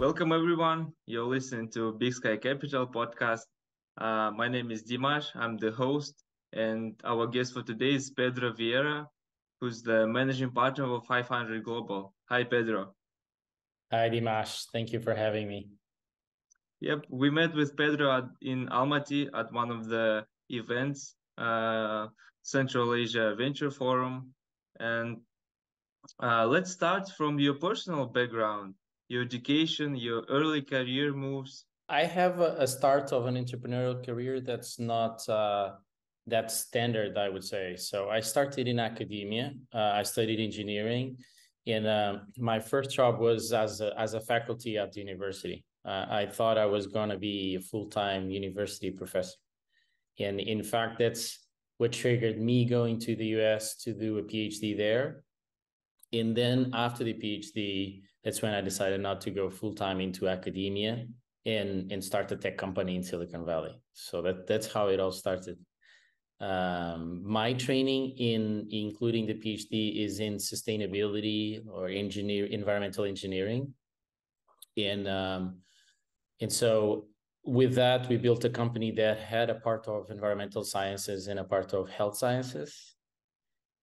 Welcome, everyone. You're listening to Big Sky Capital podcast. Uh, my name is Dimash. I'm the host, and our guest for today is Pedro Vieira, who's the managing partner of 500 Global. Hi, Pedro. Hi, Dimash. Thank you for having me. Yep, we met with Pedro at, in Almaty at one of the events, uh, Central Asia Venture Forum. And uh, let's start from your personal background your education, your early career moves? I have a, a start of an entrepreneurial career that's not uh, that standard, I would say. So I started in academia. Uh, I studied engineering, and um, my first job was as a, as a faculty at the university. Uh, I thought I was going to be a full time university professor, and in fact, that's what triggered me going to the US to do a PhD there. And then after the PhD, that's when I decided not to go full time into academia and and start a tech company in Silicon Valley. So that that's how it all started. Um, my training in including the PhD is in sustainability or engineer environmental engineering, and um, and so with that we built a company that had a part of environmental sciences and a part of health sciences.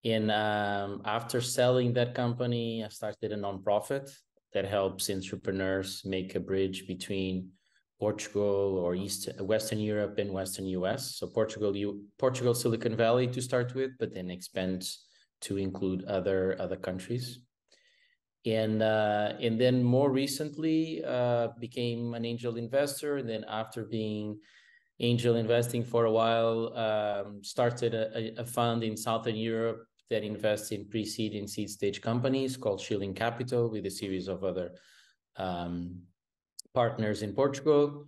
And um, after selling that company, I started a nonprofit that helps entrepreneurs make a bridge between Portugal or East Western Europe and Western US. So Portugal, you Portugal, Silicon Valley to start with, but then expands to include other other countries. And uh, and then more recently uh, became an angel investor. And then after being angel investing for a while, um, started a, a fund in Southern Europe that invests in pre-seed and seed stage companies called Shilling Capital with a series of other um, partners in Portugal.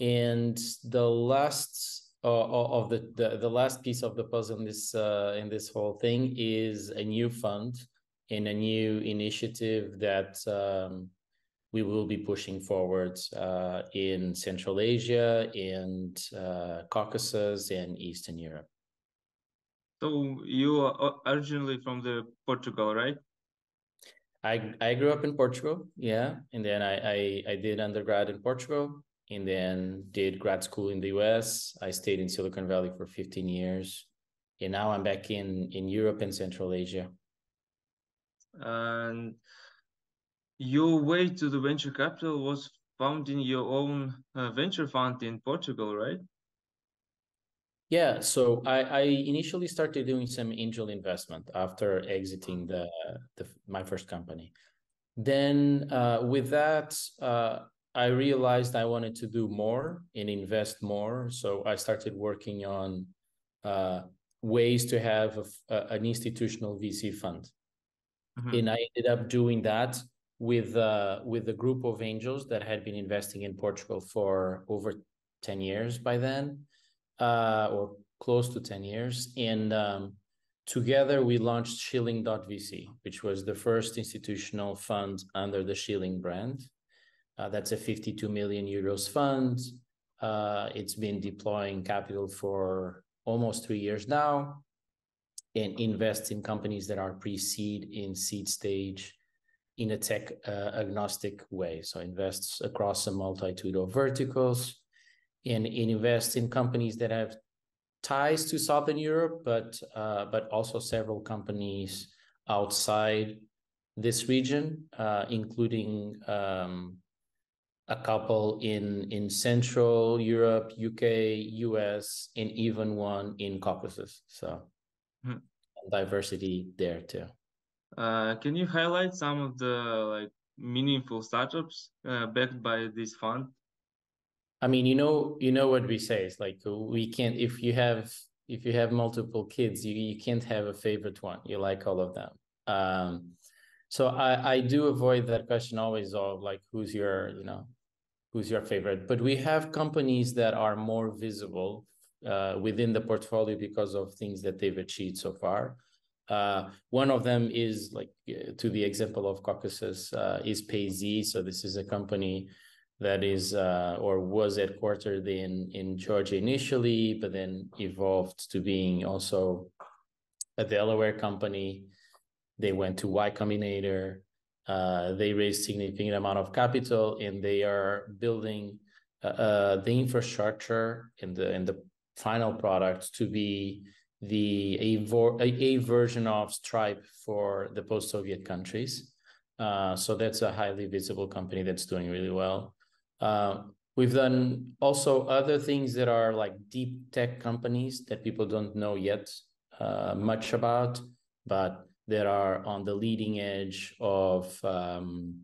And the last uh, of the, the the last piece of the puzzle in this uh, in this whole thing is a new fund and a new initiative that um, we will be pushing forward uh, in Central Asia and uh, Caucasus and Eastern Europe. So you are originally from the Portugal, right? I I grew up in Portugal, yeah, and then I, I I did undergrad in Portugal, and then did grad school in the U.S. I stayed in Silicon Valley for 15 years, and now I'm back in in Europe and Central Asia. And your way to the venture capital was founding your own uh, venture fund in Portugal, right? Yeah, so I, I initially started doing some angel investment after exiting the, the my first company. Then uh, with that, uh, I realized I wanted to do more and invest more. So I started working on uh, ways to have a, a, an institutional VC fund, mm-hmm. and I ended up doing that with uh, with a group of angels that had been investing in Portugal for over ten years by then uh, or close to 10 years. And um, together we launched Shilling.vc, which was the first institutional fund under the Shilling brand. Uh, that's a 52 million euros fund. Uh, it's been deploying capital for almost three years now and invests in companies that are pre-seed in seed stage in a tech uh, agnostic way. So invests across a multitude of verticals and, and invest in companies that have ties to Southern Europe, but uh, but also several companies outside this region, uh, including um, a couple in in Central Europe, UK, US, and even one in Caucasus. So hmm. diversity there too. Uh, can you highlight some of the like meaningful startups uh, backed by this fund? I mean, you know, you know what we say. is like we can't if you have if you have multiple kids, you, you can't have a favorite one. You like all of them. Um, so I I do avoid that question always of like who's your you know who's your favorite. But we have companies that are more visible uh, within the portfolio because of things that they've achieved so far. Uh, one of them is like uh, to the example of Caucasus uh, is Payze. So this is a company that is uh, or was headquartered in in Georgia initially, but then evolved to being also a Delaware company. They went to Y Combinator. Uh, they raised significant amount of capital and they are building uh, uh the infrastructure and the and the final product to be the a, a, version of Stripe for the post-Soviet countries. Uh, so that's a highly visible company that's doing really well. Uh, we've done also other things that are like deep tech companies that people don't know yet uh, much about, but that are on the leading edge of um,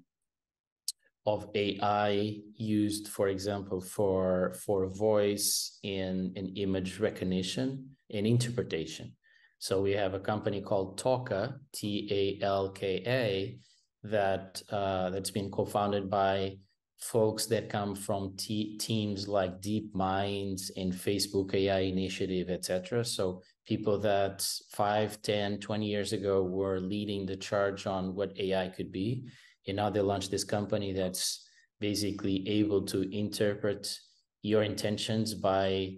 of AI used, for example, for for voice and, and image recognition and interpretation. So we have a company called Talka, T A L K A, that uh, that's been co-founded by folks that come from t- teams like DeepMinds and Facebook AI Initiative, etc. So people that 5, 10, 20 years ago were leading the charge on what AI could be. And now they launched this company that's basically able to interpret your intentions by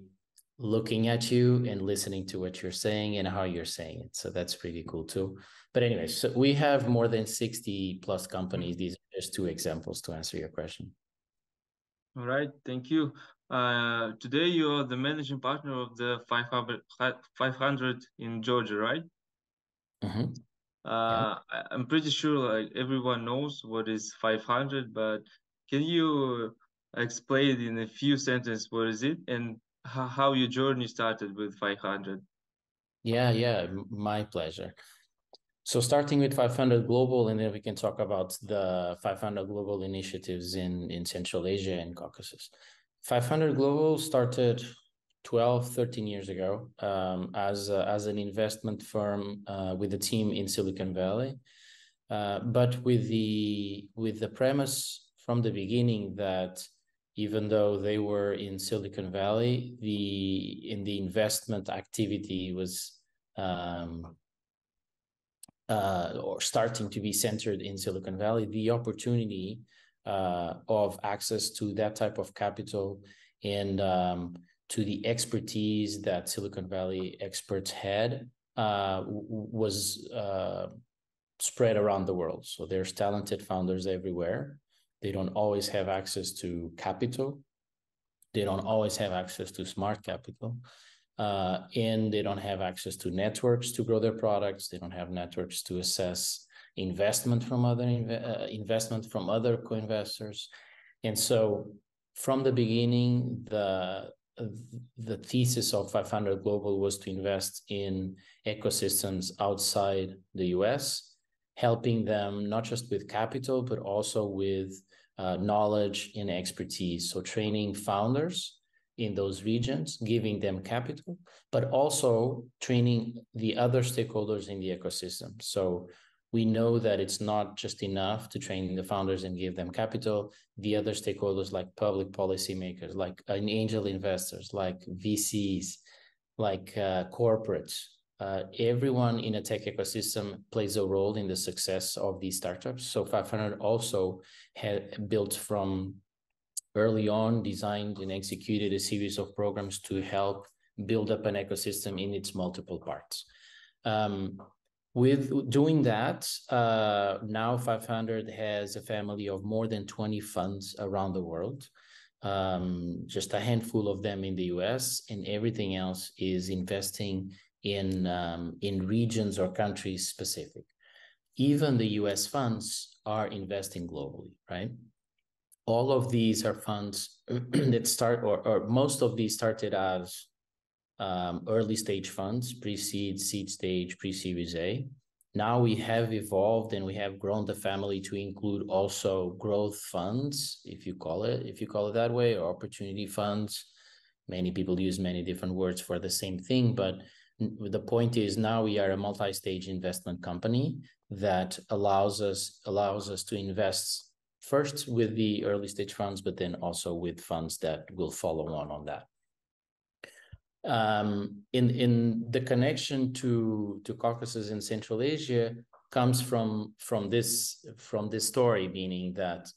looking at you and listening to what you're saying and how you're saying it. So that's pretty cool too. But anyway, so we have more than 60 plus companies. These just two examples to answer your question. All right, thank you. Uh, today you are the managing partner of the 500, 500 in Georgia, right? Mm-hmm. Uh, yeah. I'm pretty sure like everyone knows what is 500, but can you explain in a few sentences what is it and how your journey started with 500? Yeah, yeah, my pleasure. So starting with 500 Global, and then we can talk about the 500 Global initiatives in, in Central Asia and Caucasus. 500 Global started 12, 13 years ago um, as, a, as an investment firm uh, with a team in Silicon Valley. Uh, but with the with the premise from the beginning that even though they were in Silicon Valley, the in the investment activity was um, uh, or starting to be centered in Silicon Valley, the opportunity uh, of access to that type of capital and um, to the expertise that Silicon Valley experts had uh, was uh, spread around the world. So there's talented founders everywhere. They don't always have access to capital. They don't always have access to smart capital. Uh, and they don't have access to networks to grow their products. They don't have networks to assess investment from other uh, investment from other co-investors, and so from the beginning, the the thesis of 500 Global was to invest in ecosystems outside the US, helping them not just with capital, but also with uh, knowledge and expertise. So, training founders in those regions, giving them capital, but also training the other stakeholders in the ecosystem. So, we know that it's not just enough to train the founders and give them capital. The other stakeholders, like public policymakers, like angel investors, like VCs, like uh, corporates, uh, everyone in a tech ecosystem plays a role in the success of these startups. So 500 also had built from early on, designed and executed a series of programs to help build up an ecosystem in its multiple parts. Um, with doing that, uh, now 500 has a family of more than 20 funds around the world. Um, just a handful of them in the US, and everything else is investing in um, in regions or countries specific. Even the US funds are investing globally, right? All of these are funds that start, or, or most of these started as um, early stage funds, pre-seed, seed stage, pre-series A. Now we have evolved and we have grown the family to include also growth funds, if you call it, if you call it that way, or opportunity funds. Many people use many different words for the same thing, but the point is now we are a multi-stage investment company that allows us allows us to invest first with the early stage funds, but then also with funds that will follow on on that um, in in the connection to to Caucasus in Central Asia comes from from this from this story, meaning that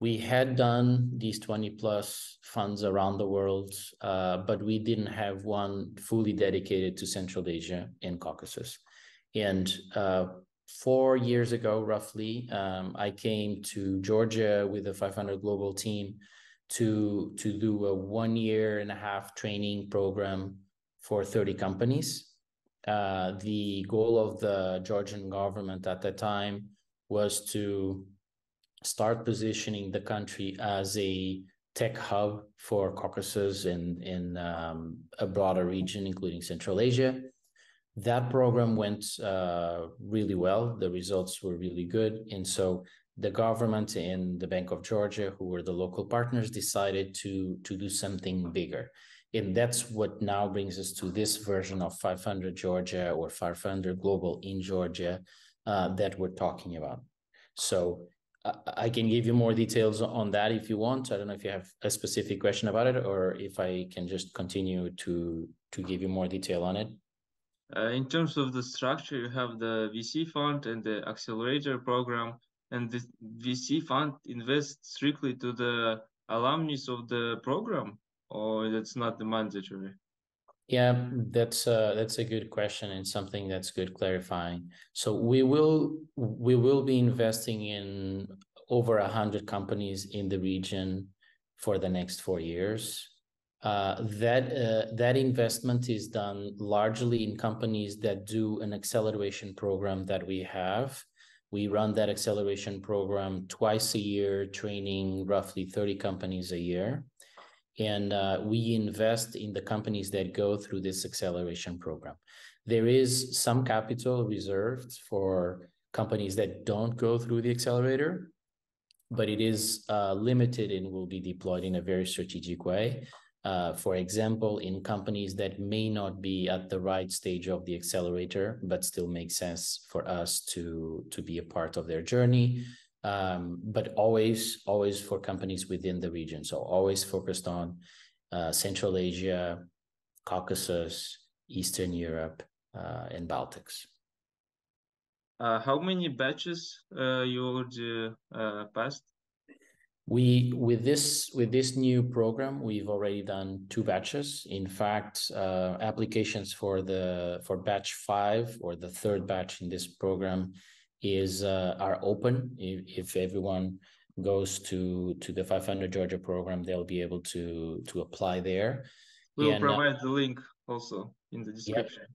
we had done these 20 plus funds around the world, uh, but we didn't have one fully dedicated to Central Asia and Caucasus. And uh, four years ago, roughly, um, I came to Georgia with the 500 Global team to to do a one year and a half training program for 30 companies. Uh, the goal of the Georgian government at that time was to start positioning the country as a tech hub for Caucasus and in um, a broader region, including Central Asia. That program went uh, really well. The results were really good, and so the government and the Bank of Georgia, who were the local partners, decided to to do something bigger. And that's what now brings us to this version of 500 Georgia or 500 Global in Georgia uh, that we're talking about. So uh, I can give you more details on that if you want. I don't know if you have a specific question about it or if I can just continue to to give you more detail on it. Uh, in terms of the structure, you have the VC fund and the accelerator program and the VC fund invests strictly to the alumnus of the program, or that's not the mandatory? Yeah, that's a, that's a good question and something that's good clarifying. So we will we will be investing in over a hundred companies in the region for the next four years. Uh, that uh, that investment is done largely in companies that do an acceleration program that we have we run that acceleration program twice a year, training roughly 30 companies a year. And uh, we invest in the companies that go through this acceleration program. There is some capital reserved for companies that don't go through the accelerator, but it is uh, limited and will be deployed in a very strategic way uh, for example, in companies that may not be at the right stage of the accelerator, but still make sense for us to, to be a part of their journey. Um, but always, always for companies within the region. So always focused on uh, Central Asia, Caucasus, Eastern Europe, uh, and Baltics. Uh, how many batches uh, you already uh, passed? We with this with this new program, we've already done two batches. In fact, uh, applications for the for batch five or the third batch in this program is uh, are open. If, if everyone goes to to the 500 Georgia program, they'll be able to to apply there. We'll and, uh, provide uh, the link also in the description. Yep.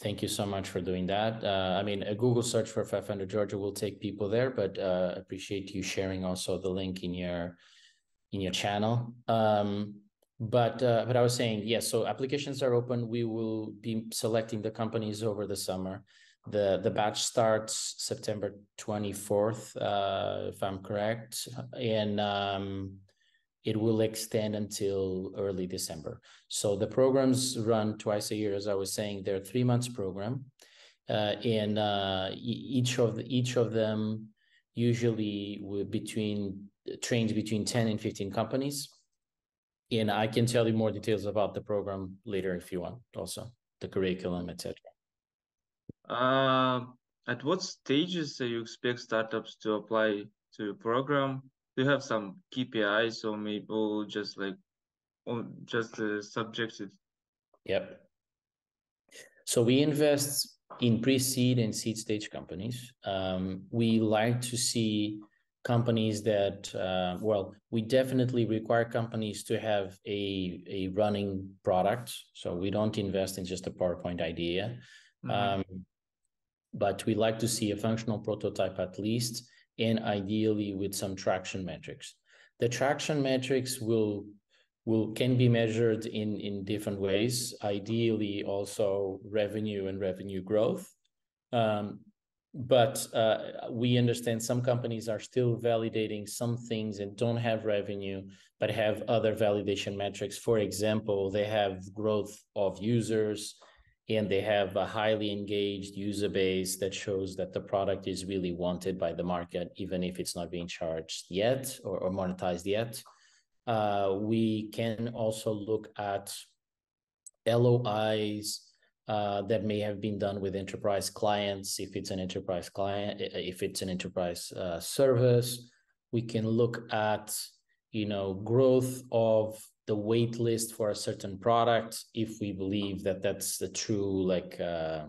Thank you so much for doing that. Uh, I mean, a Google search for 500 Georgia will take people there, but uh, appreciate you sharing also the link in your in your channel. Um, but uh, but I was saying, yes. Yeah, so applications are open. We will be selecting the companies over the summer. the The batch starts September twenty fourth, uh, if I'm correct, and um, it will extend until early December. So the programs run twice a year, as I was saying. They're three months program, uh, and uh, each of the, each of them usually between trains between ten and fifteen companies. And I can tell you more details about the program later if you want, also the curriculum, etc. Uh, at what stages do you expect startups to apply to a program? Do you have some KPIs or maybe just like or just uh, subjective? Yep. So we invest in pre-seed and seed stage companies. Um, we like to see companies that uh, well we definitely require companies to have a a running product so we don't invest in just a powerpoint idea mm-hmm. um, but we like to see a functional prototype at least and ideally with some traction metrics. The traction metrics will will can be measured in in different ways. Ideally, also revenue and revenue growth. Um, but uh, we understand some companies are still validating some things and don't have revenue, but have other validation metrics. For example, they have growth of users, and they have a highly engaged user base that shows that the product is really wanted by the market, even if it's not being charged yet or, or monetized yet. Uh, we can also look at LOIs uh, that may have been done with enterprise clients, if it's an enterprise client, if it's an enterprise uh, service. We can look at, you know, growth of the wait list for a certain product if we believe that that's the true like uh,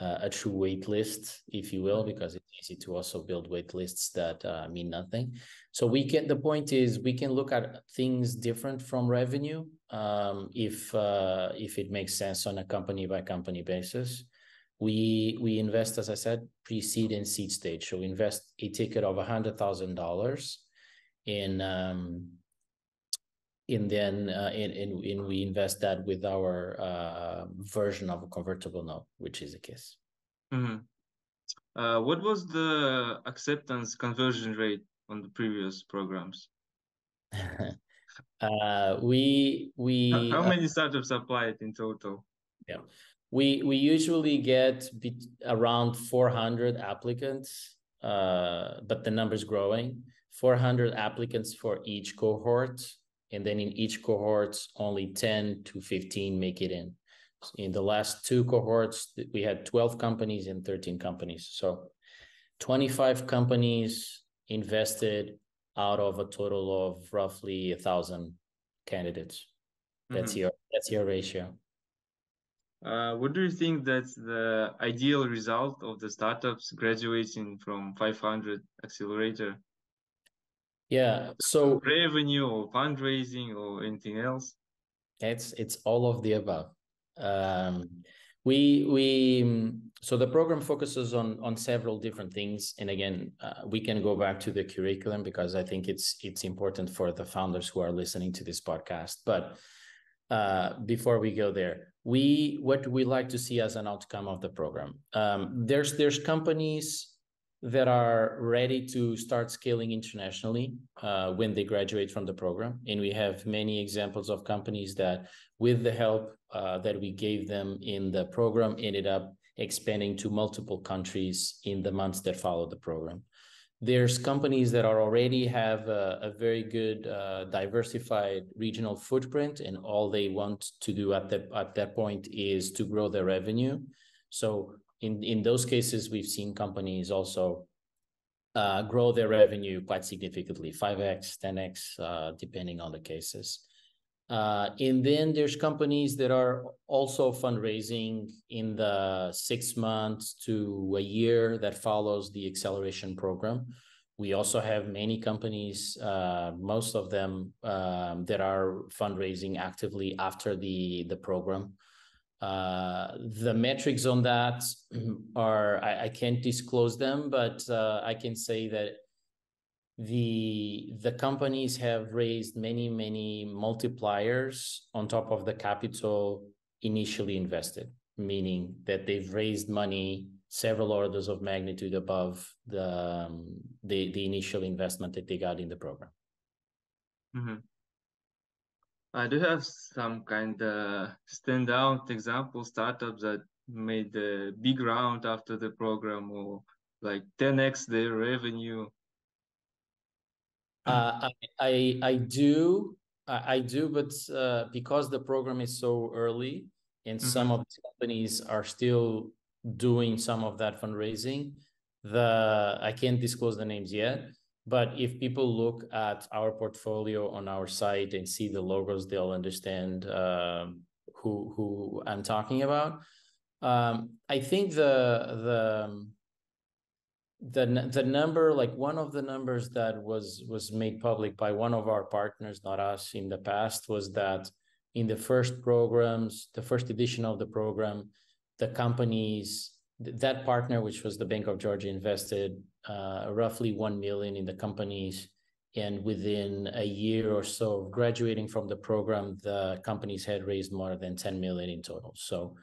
uh, a true wait list, if you will, because it's easy to also build wait lists that uh, mean nothing. So we can. The point is, we can look at things different from revenue um, if uh, if it makes sense on a company by company basis. We we invest, as I said, pre-seed and seed stage. So we invest a ticket of a hundred thousand dollars in um, and then uh, in, in, in we invest that with our uh, version of a convertible note, which is a KISS. Mm-hmm. Uh, what was the acceptance conversion rate on the previous programs? uh, we we how, how uh, many startups applied in total? Yeah, we we usually get be- around 400 applicants, uh, but the number's growing. 400 applicants for each cohort and then in each cohort, only 10 to 15 make it in. In the last two cohorts, we had 12 companies and 13 companies. So 25 companies invested out of a total of roughly a thousand candidates. That's mm-hmm. your that's your ratio. Uh, what do you think that's the ideal result of the startups graduating from 500 accelerator yeah. So revenue or fundraising or anything else? It's it's all of the above. Um, we we so the program focuses on on several different things, and again, uh, we can go back to the curriculum because I think it's it's important for the founders who are listening to this podcast. But uh, before we go there, we what we like to see as an outcome of the program. Um, there's there's companies that are ready to start scaling internationally uh, when they graduate from the program. And we have many examples of companies that, with the help uh, that we gave them in the program, ended up expanding to multiple countries in the months that followed the program. There's companies that are already have a, a very good uh, diversified regional footprint, and all they want to do at that at that point is to grow their revenue. So in in those cases, we've seen companies also uh, grow their revenue quite significantly, 5x, 10x, uh, depending on the cases. Uh, and then there's companies that are also fundraising in the six months to a year that follows the acceleration program. We also have many companies, uh, most of them um, that are fundraising actively after the, the program. The metrics on that are I, I can't disclose them, but uh, I can say that the the companies have raised many many multipliers on top of the capital initially invested, meaning that they've raised money several orders of magnitude above the um, the, the initial investment that they got in the program. Mm-hmm. I do have some kind of standout example startups that made a big round after the program or like 10x their revenue. Uh, I, I, I do I, I do, but uh, because the program is so early and mm-hmm. some of the companies are still doing some of that fundraising, the I can't disclose the names yet but if people look at our portfolio on our site and see the logos, they'll understand uh, who who I'm talking about. Um, I think the the the the number, like one of the numbers that was was made public by one of our partners, not us, in the past, was that in the first programs, the first edition of the program, the companies that partner, which was the Bank of Georgia, invested uh, roughly 1 million in the companies. And within a year or so of graduating from the program, the companies had raised more than 10 million in total. So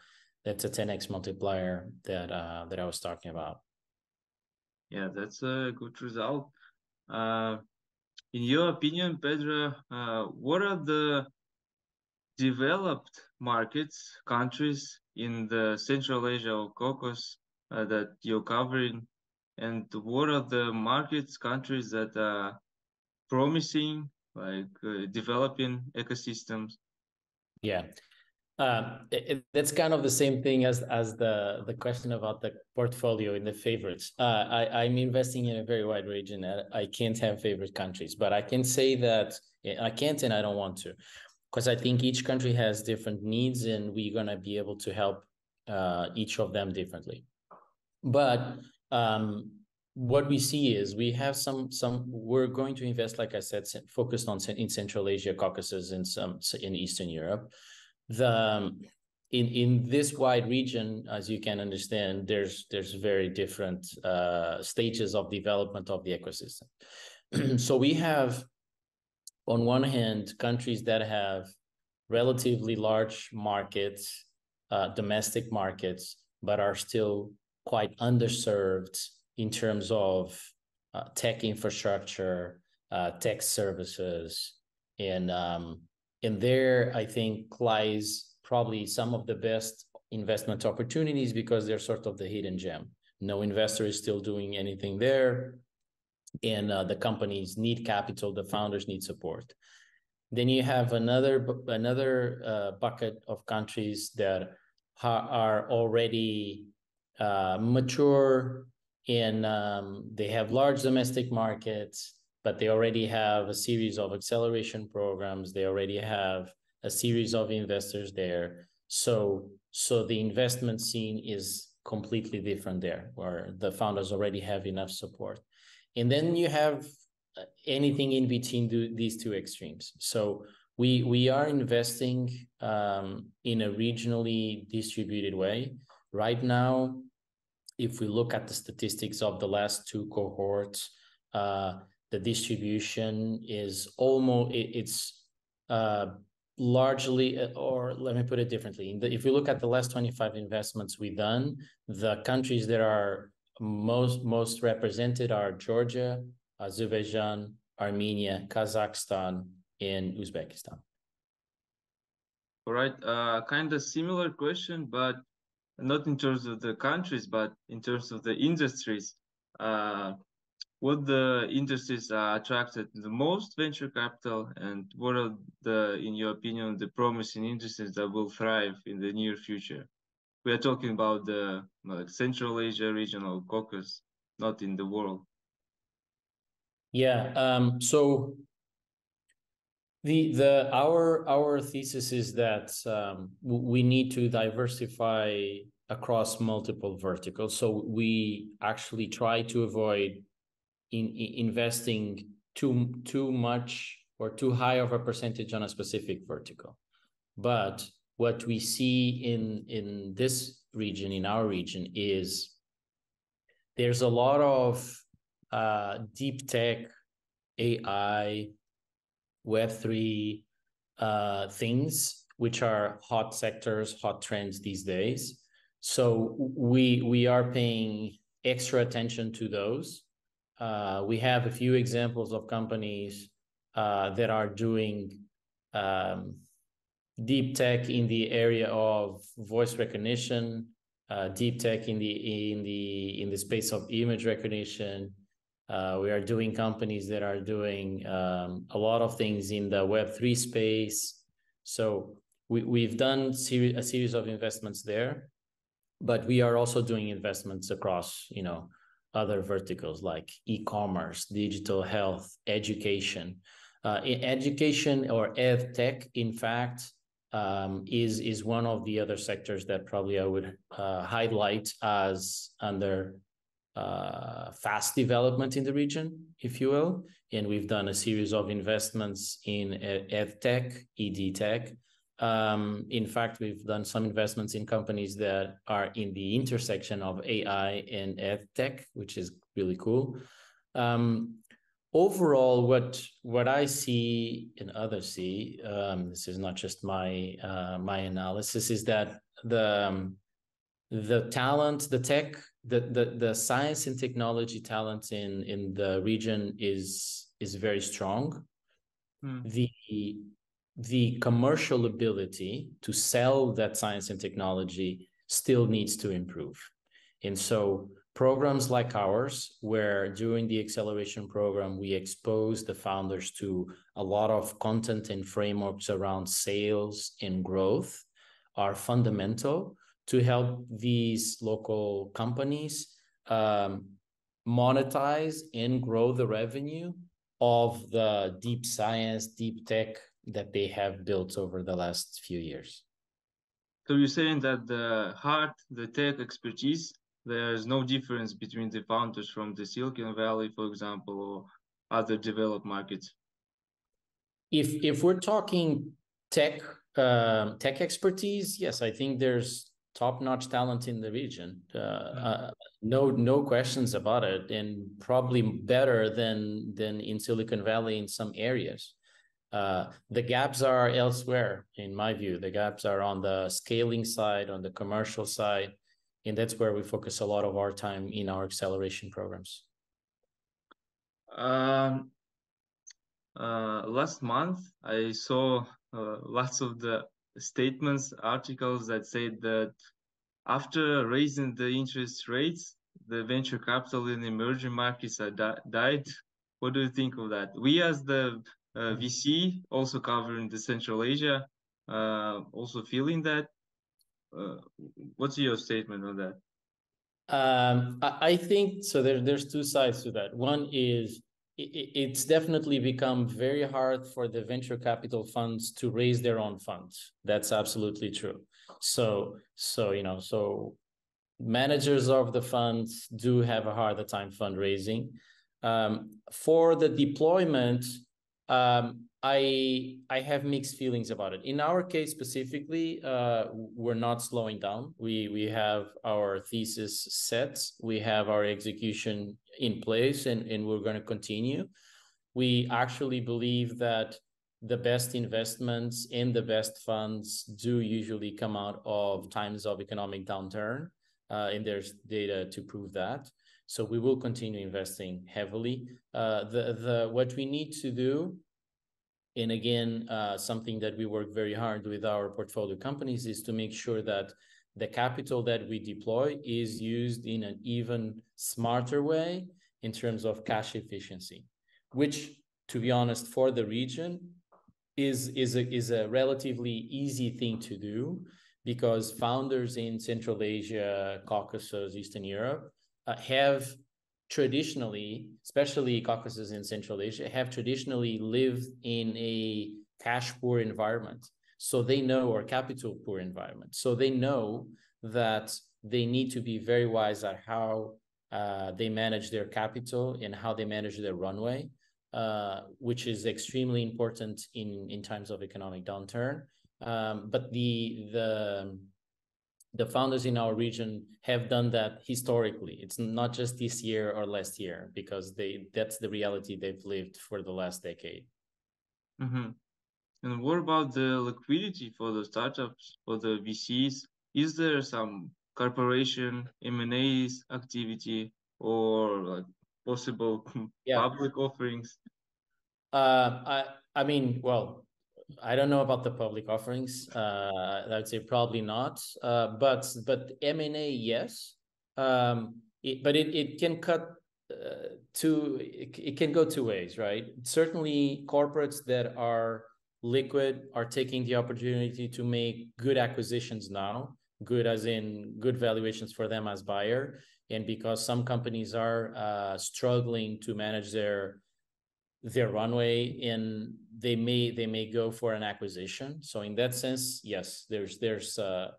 that's a 10x multiplier that uh, that I was talking about. Yeah, that's a good result. Uh, in your opinion, Pedro, uh, what are the developed markets, countries in the Central Asia or Caucasus uh, that you're covering and what are the markets countries that are promising like uh, developing ecosystems yeah uh, it, that's kind of the same thing as as the the question about the portfolio in the favorites. Uh, I I'm investing in a very wide region. I can't have favorite countries, but I can say that I can't and I don't want to, because I think each country has different needs, and we're gonna be able to help uh, each of them differently. But um, what we see is we have some some we're going to invest, like I said, focused on in Central Asia, Caucasus, and some in Eastern Europe. The um, in in this wide region, as you can understand, there's there's very different uh, stages of development of the ecosystem. so we have, on one hand, countries that have relatively large markets, uh, domestic markets, but are still quite underserved in terms of uh, tech infrastructure, uh, tech services, and um, and there I think lies probably some of the best investment opportunities because they're sort of the hidden gem. No investor is still doing anything there. And uh, the companies need capital, the founders need support. Then you have another another uh, bucket of countries that ha- are already uh, mature in um, they have large domestic markets, but they already have a series of acceleration programs. They already have a series of investors there. So so the investment scene is completely different there, where the founders already have enough support. And then you have uh, anything in between the, these two extremes. So we we are investing um, in a regionally distributed way. Right now, if we look at the statistics of the last two cohorts, uh, the distribution is almost it, it's uh, largely, uh, or let me put it differently. If you look at the last 25 investments we've done, the countries that are most most represented are Georgia, Azerbaijan, Armenia, Kazakhstan, and Uzbekistan. All right, uh, kind of similar question, but not in terms of the countries, but in terms of the industries. Uh, what the industries are attracted the most venture capital and what are the in your opinion the promising industries that will thrive in the near future we are talking about the like central asia regional caucasus not in the world yeah um so the the our our thesis is that um, we need to diversify across multiple verticals so we actually try to avoid in, in investing too too much or too high of a percentage on a specific vertical. But what we see in in this region, in our region, is there's a lot of uh, deep tech, AI, Web three uh, things which are hot sectors, hot trends these days. So we we are paying extra attention to those uh, we have a few examples of companies uh, that are doing um, deep tech in the area of voice recognition, uh, deep tech in the in the in the space of image recognition. Uh, we are doing companies that are doing um, a lot of things in the Web three space. So we we've done a series of investments there, but we are also doing investments across you know other verticals like e-commerce, digital health, education. Uh, education or ed tech, in fact, um, is is one of the other sectors that probably I would uh, highlight as under uh, fast development in the region, if you will. And we've done a series of investments in ed tech, ed tech, um, in fact, we've done some investments in companies that are in the intersection of AI and ed tech, which is really cool. Um, overall, what what I see and others see, um, this is not just my uh, my analysis, is that the um, the talent, the tech, the, the the science and technology talent in in the region is is very strong. Hmm. The the commercial ability to sell that science and technology still needs to improve. And so programs like ours, where during the acceleration program, we expose the founders to a lot of content and frameworks around sales and growth are fundamental to help these local companies um, monetize and grow the revenue of the deep science, deep tech that they have built over the last few years. so you're saying that the heart, the tech expertise, there's no difference between the founders from the Silicon Valley, for example, or other developed markets. If if we're talking tech uh, tech expertise, yes, I think there's top-notch talent in the region. Uh, mm-hmm. uh, no, no questions about it, and probably better than than in Silicon Valley in some areas. Uh, the gaps are elsewhere, in my view. The gaps are on the scaling side, on the commercial side, and that's where we focus a lot of our time in our acceleration programs. Um, uh, last month, I saw uh, lots of the statements, articles that said that after raising the interest rates, the venture capital in emerging markets are di died. What do you think of that? We, as the uh, VC, also covering the Central Asia, uh, also feeling that. Uh, what's your statement on that? Um, I, think so. There, there's two sides to that. One is it's definitely become very hard for the venture capital funds to raise their own funds. That's absolutely true. So, so you know, so managers of the funds do have a harder time fundraising. Um, for the deployment, um, I I have mixed feelings about it. In our case specifically, uh, we're not slowing down. We we have our thesis set. We have our execution in place, and and we're going to continue. We actually believe that the best investments in the best funds do usually come out of times of economic downturn, uh, and there's data to prove that. So we will continue investing heavily. Uh, the the what we need to do and again, uh, something that we work very hard with our portfolio companies is to make sure that the capital that we deploy is used in an even smarter way in terms of cash efficiency, which, to be honest, for the region is, is, a, is a relatively easy thing to do because founders in Central Asia, Caucasus, Eastern Europe uh, have traditionally, especially Caucasus in Central Asia, have traditionally lived in a cash poor environment. So they know, or capital poor environment. So they know that they need to be very wise at how uh, they manage their capital and how they manage their runway, uh, which is extremely important in, in times of economic downturn. Um, but the the the founders in our region have done that historically. It's not just this year or last year because they that's the reality they've lived for the last decade. Mm-hmm. And what about the liquidity for the startups for the VCs? Is there some corporation M&As activity or like possible yeah. public offerings? Uh, I I mean, well, I don't know about the public offerings. Uh, I would say probably not. Uh, but but M and A, yes. Um, it, but it, it can cut uh, two. It, it can go two ways, right? Certainly, corporates that are liquid are taking the opportunity to make good acquisitions now. Good as in good valuations for them as buyer, and because some companies are uh, struggling to manage their their runway and they may they may go for an acquisition so in that sense yes there's there's uh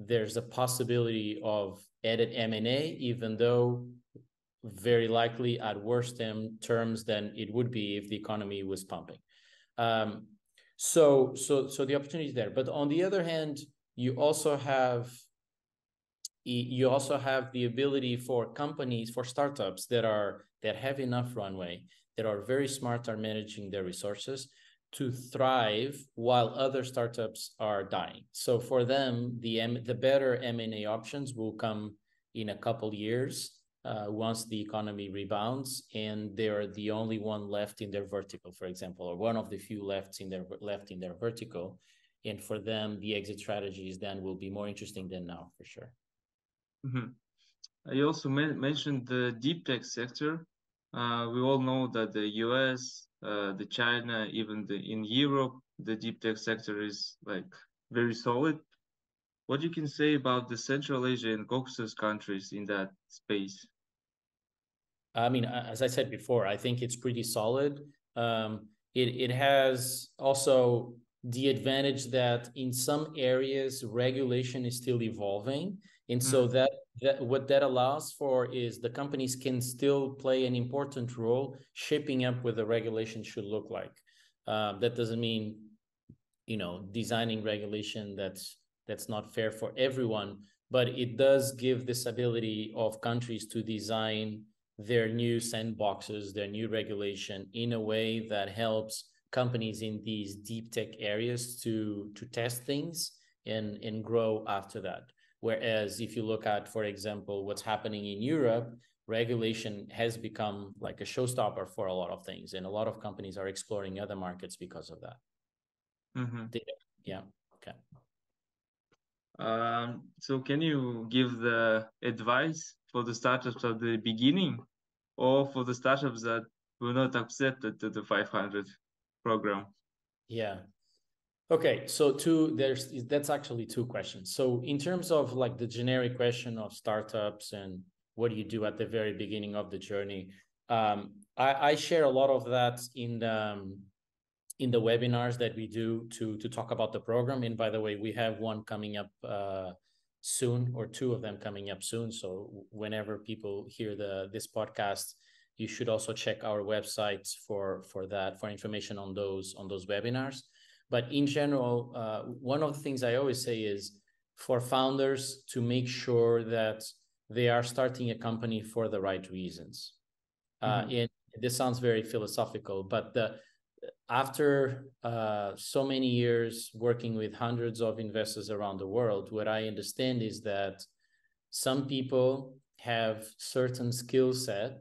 there's a possibility of added m&a even though very likely at worse terms than it would be if the economy was pumping um so so so the opportunity is there but on the other hand you also have you also have the ability for companies for startups that are that have enough runway that are very smart are managing their resources to thrive while other startups are dying. So for them, the M- the better M&A options will come in a couple years uh, once the economy rebounds and they're the only one left in their vertical, for example, or one of the few left in their left in their vertical. And for them, the exit strategies then will be more interesting than now, for sure. Mm-hmm. I also mentioned the deep tech sector. Uh, we all know that the US, uh, the China, even the in Europe, the deep tech sector is like very solid. What you can say about the Central Asia and Caucasus countries in that space? I mean, as I said before, I think it's pretty solid. Um, it it has also the advantage that in some areas regulation is still evolving and so mm. that that what that allows for is the companies can still play an important role shaping up what the regulation should look like uh, that doesn't mean you know designing regulation that's that's not fair for everyone but it does give this ability of countries to design their new sandboxes their new regulation in a way that helps companies in these deep tech areas to to test things and and grow after that. Whereas if you look at for example what's happening in europe regulation has become like a showstopper for a lot of things and a lot of companies are exploring other markets because of that. Mm-hmm. yeah um, so can you give the advice for the startups at the beginning or for the startups that were not accepted to the 500 program? Yeah. Okay so two there's that's actually two questions. So in terms of like the generic question of startups and what do you do at the very beginning of the journey um, I, I, share a lot of that in the um, in the webinars that we do to to talk about the program. And by the way we have one coming up uh, soon or two of them coming up soon. So whenever people hear the this podcast you should also check our websites for for that for information on those on those webinars. But in general uh, one of the things i always say is for founders to make sure that they are starting a company for the right reasons. Uh, mm-hmm. uh, and this sounds very philosophical but the after uh, so many years working with hundreds of investors around the world what i understand is that some people have certain skill set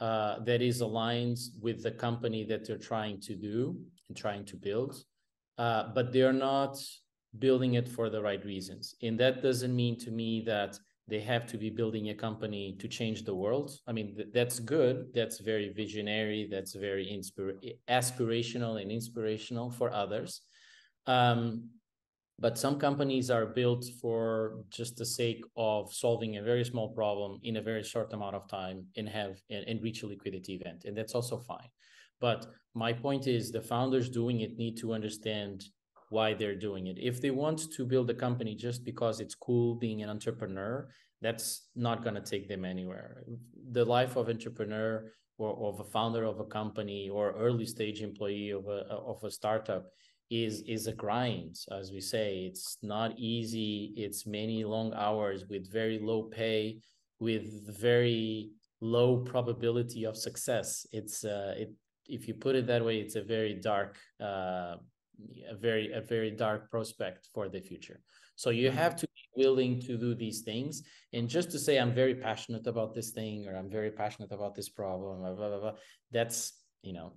uh, that is aligned with the company that they're trying to do and trying to build, uh, but they're not building it for the right reasons. And that doesn't mean to me that they have to be building a company to change the world. I mean, th- that's good. That's very visionary. That's very inspir- aspirational and inspirational for others. Um, but some companies are built for just the sake of solving a very small problem in a very short amount of time and have and, and reach a liquidity event and that's also fine but my point is the founders doing it need to understand why they're doing it. If they want to build a company just because it's cool being an entrepreneur that's not going to take them anywhere. The life of entrepreneur or of a founder of a company or early stage employee of a of a startup is is a grind as we say. It's not easy. It's many long hours with very low pay with very low probability of success. It's uh it if you put it that way it's a very dark uh a very a very dark prospect for the future so you have mm-hmm. to be willing to do these things and just to say i'm very passionate about this thing or i'm very passionate about this problem blah, blah, blah, that's you know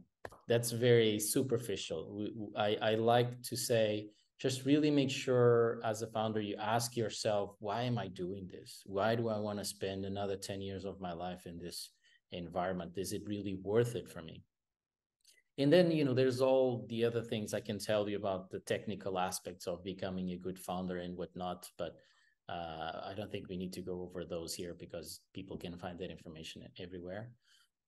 that's very superficial. I, I like to say, just really make sure as a founder, you ask yourself, why am I doing this? Why do I want to spend another 10 years of my life in this environment? Is it really worth it for me? And then, you know, there's all the other things I can tell you about the technical aspects of becoming a good founder and whatnot. But uh, I don't think we need to go over those here because people can find that information everywhere.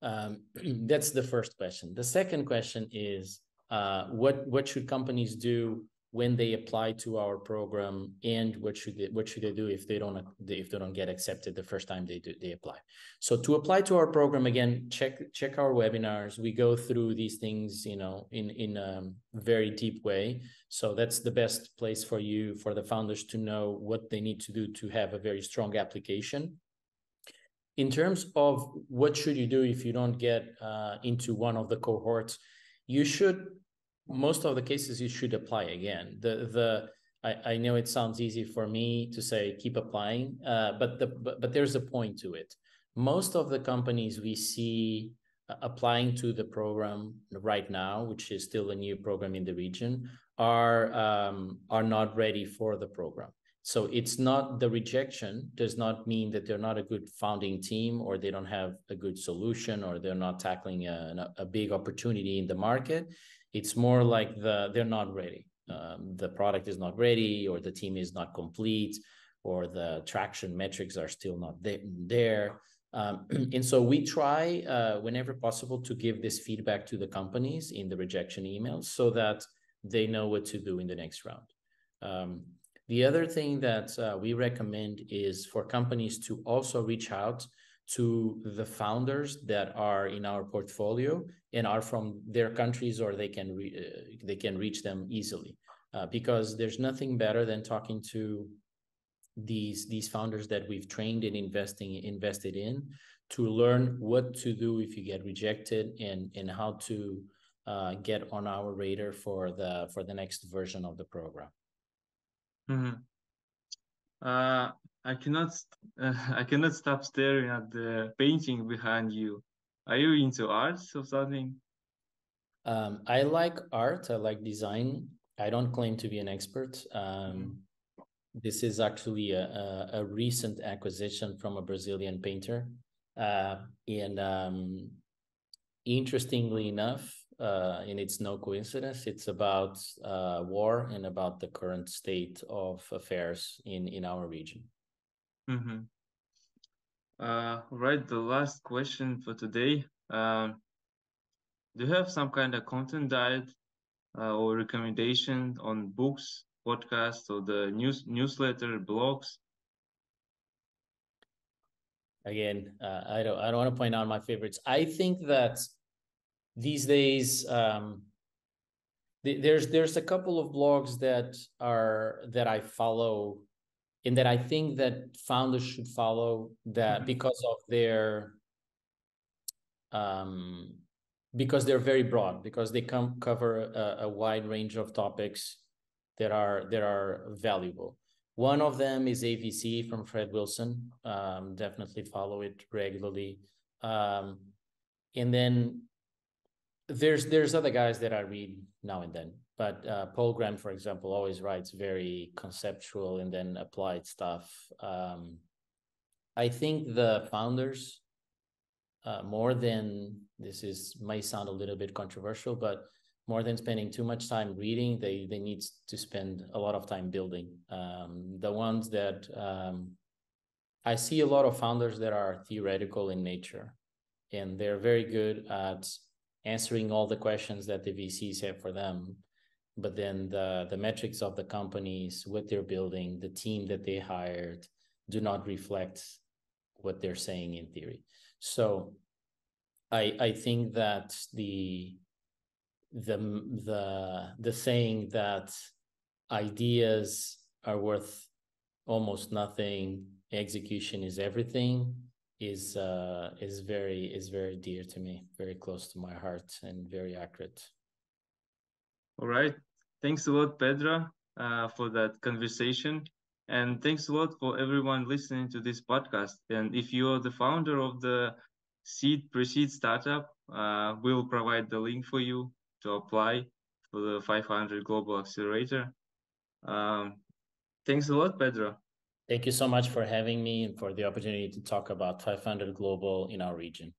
Um, that's the first question. The second question is uh, what what should companies do when they apply to our program, and what should they what should they do if they don't if they don't get accepted the first time they do they apply? So to apply to our program again, check check our webinars. We go through these things, you know, in in a very deep way. So that's the best place for you for the founders to know what they need to do to have a very strong application in terms of what should you do if you don't get uh, into one of the cohorts you should most of the cases you should apply again. The the I, I know it sounds easy for me to say keep applying uh, but the but, but there's a point to it. Most of the companies we see uh, applying to the program right now which is still a new program in the region are um, are not ready for the program. So it's not the rejection does not mean that they're not a good founding team or they don't have a good solution or they're not tackling a, a big opportunity in the market. It's more like the they're not ready. Um, the product is not ready or the team is not complete or the traction metrics are still not there. Um, and so we try uh, whenever possible to give this feedback to the companies in the rejection emails so that they know what to do in the next round. Um, the other thing that uh, we recommend is for companies to also reach out to the founders that are in our portfolio and are from their countries or they can re- uh, they can reach them easily uh, because there's nothing better than talking to these these founders that we've trained and investing invested in to learn what to do if you get rejected and and how to uh, get on our radar for the for the next version of the program. Mm-hmm. Uh, I cannot uh, I cannot stop staring at the painting behind you. Are you into arts or something? Um, I like art. I like design. I don't claim to be an expert. Um, mm-hmm. This is actually a, a, a, recent acquisition from a Brazilian painter. Uh, and um, interestingly enough, uh, and it's no coincidence, it's about uh, war and about the current state of affairs in, in our region. Mm-hmm. Uh, right, the last question for today. Um, do you have some kind of content diet uh, or recommendation on books, podcasts, or the news newsletter, blogs? Again, uh, I don't I don't want to point out my favorites. I think that these days um, th- there's there's a couple of blogs that are that I follow and that I think that founders should follow that mm-hmm. because of their um, because they're very broad because they come cover a, a, wide range of topics that are that are valuable. One of them is avc from fred wilson. Um, definitely follow it regularly. Um, and then there's there's other guys that i read now and then but uh, paul graham for example always writes very conceptual and then applied stuff um, i think the founders uh, more than this is may sound a little bit controversial, but more than spending too much time reading, they they need to spend a lot of time building. Um, the ones that um, I see a lot of founders that are theoretical in nature, and they're very good at answering all the questions that the VCs have for them. But then the the metrics of the companies, what they're building, the team that they hired, do not reflect what they're saying in theory. So I I think that the the the the saying that ideas are worth almost nothing, execution is everything is uh is very is very dear to me, very close to my heart and very accurate. All right. Thanks a lot, Pedro, uh, for that conversation. And thanks a lot for everyone listening to this podcast. And if you are the founder of the seed pre-seed startup, uh, we'll provide the link for you to apply for the 500 Global Accelerator. Um, thanks a lot, Pedro. Thank you so much for having me and for the opportunity to talk about 500 Global in our region.